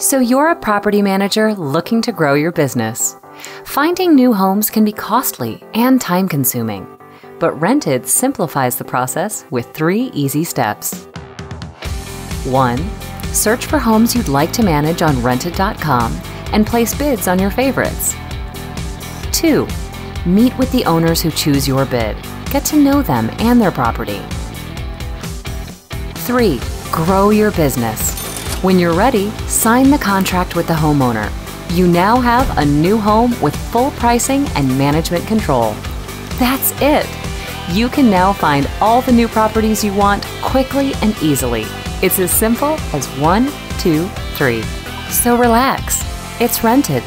So, you're a property manager looking to grow your business. Finding new homes can be costly and time consuming, but Rented simplifies the process with three easy steps. 1. Search for homes you'd like to manage on rented.com and place bids on your favorites. 2. Meet with the owners who choose your bid. Get to know them and their property. 3. Grow your business. When you're ready, sign the contract with the homeowner. You now have a new home with full pricing and management control. That's it! You can now find all the new properties you want quickly and easily. It's as simple as one, two, three. So relax. It's rented.